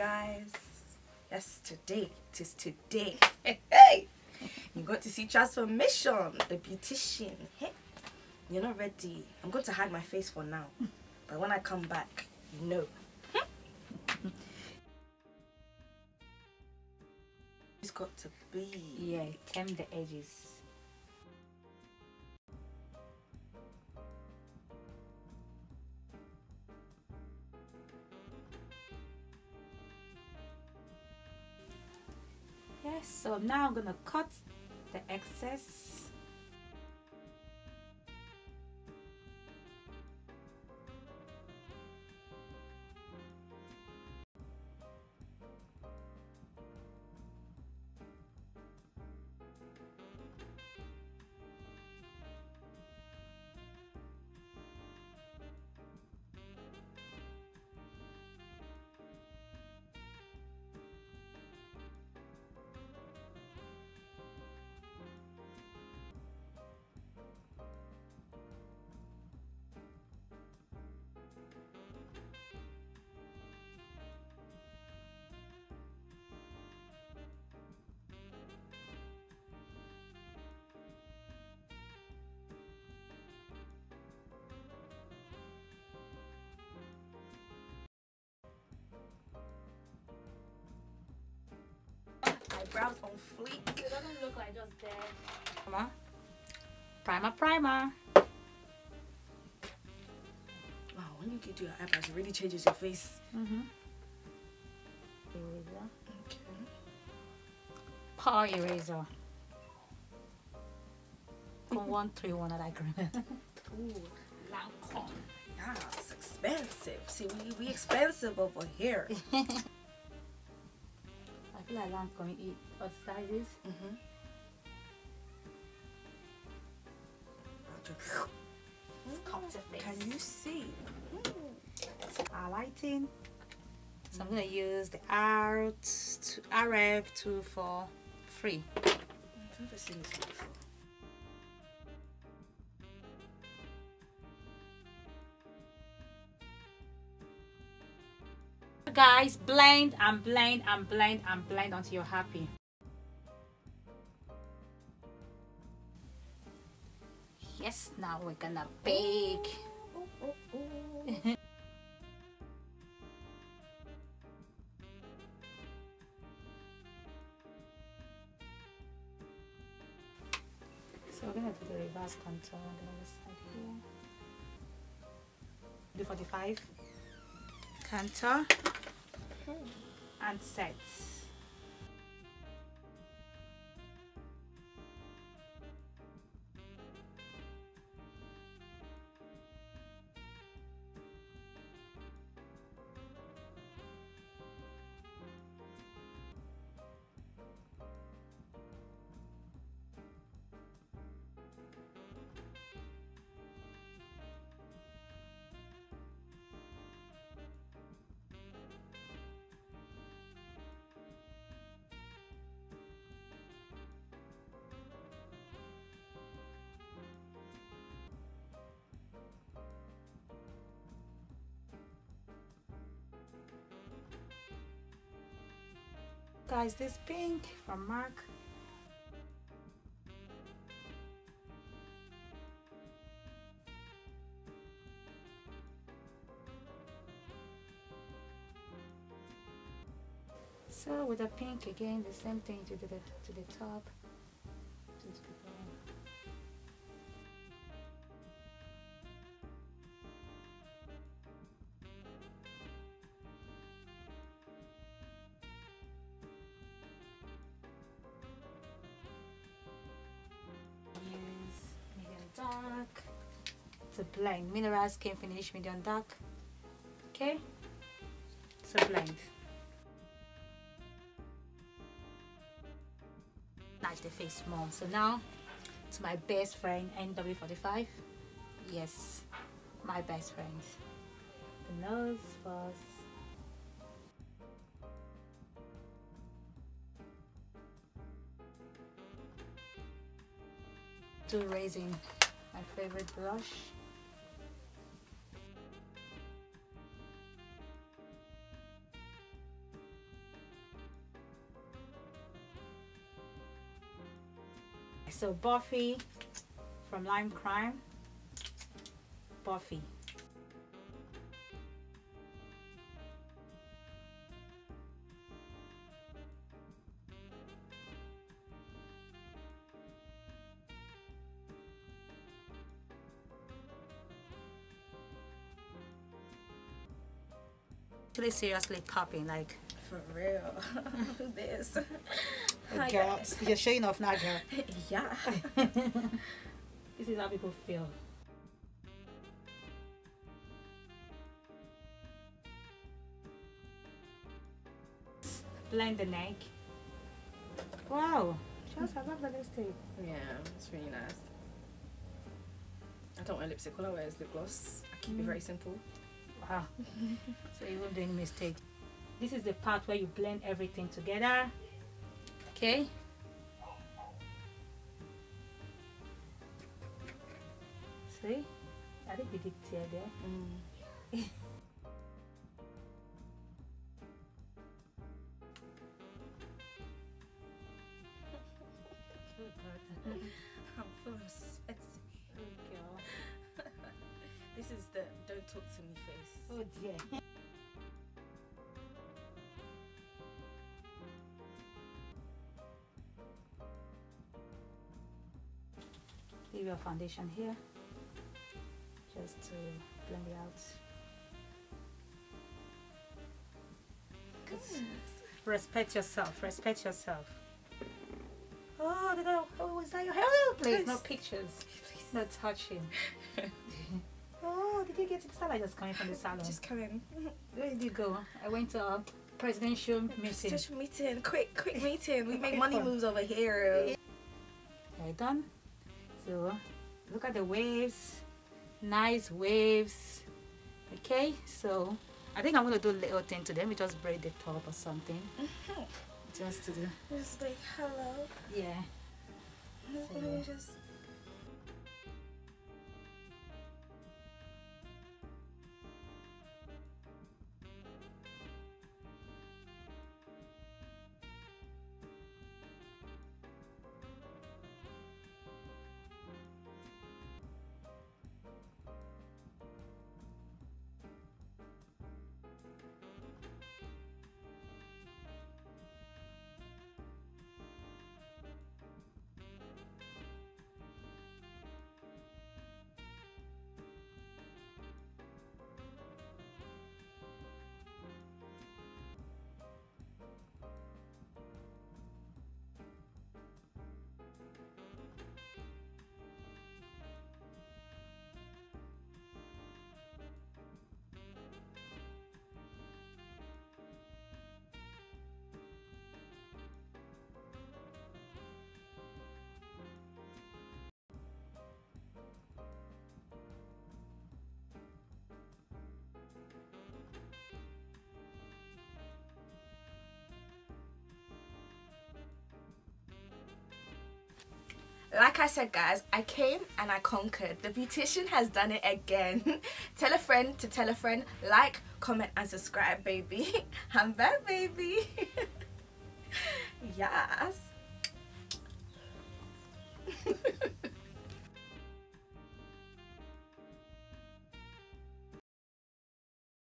guys. Yes, today. It is today. Hey, hey. You're going to see transformation, the beautician. Hey, you're not ready. I'm going to hide my face for now. But when I come back, you know. It's got to be. Yeah, tame the edges. Now I'm gonna cut the excess. Eyebrows on fleek. It doesn't look like just dead. Primer, primer, primer. Wow, when you do your eyebrows, it really changes your face. Mm-hmm. Eraser. Okay. Paw eraser. Con one three one that I remember. Ooh, Lancome. yeah, it's expensive. See, we, we expensive over here. I feel like Lancome eat what sizes. Mm-hmm. Come to face. Can you see? our lighting? So I'm gonna use the R to RF two four three. I've never seen this before. Guys, blend and blend and blend and blend until you're happy. Yes, now we're gonna bake. So we're gonna do the reverse contour on the other side here. Do 45. Contour and sets. Guys, this pink from Mark. So with the pink again, the same thing to the to the top. Dark to blend mineral skin finish medium dark okay? So blend match the face more. So now to my best friend nw45 yes. My best friend. The nose first to raising my favorite brush. So Buffy from Lime Crime. Buffy. Actually seriously popping like For real. this. Hi, girl. You're showing off now, girl. Yeah. This is how people feel. Blend the neck. Wow. Just I love the lipstick. Yeah, it's really nice. I don't wear lipstick. All I wear is lip gloss. I keep it mm. very simple. Wow. so you won't do any mistake. This is the part where you blend everything together. Okay. See? I think we did tear there. Mm. I'm full of sweat. Talk to me face. Oh dear. Leave your foundation here just to blend it out. Respect yourself, respect yourself. Oh, did oh, was that your hair? Oh, please, no pictures, Please. no touching. did you get salon? Just coming from the salon. Just coming. Where did you go? I went to a presidential meeting. Special meeting. Quick, quick meeting. We make money moves over here. Right done. So look at the waves. Nice waves. Okay, so I think I'm gonna do a little thing to them. We just braid the top or something. Mm-hmm. Just to do Just like hello. yeah. Let me just. Like I said, guys, I came and I conquered. The beautician has done it again. tell a friend to tell a friend. Like, comment, and subscribe, baby. I'm back, baby. yes.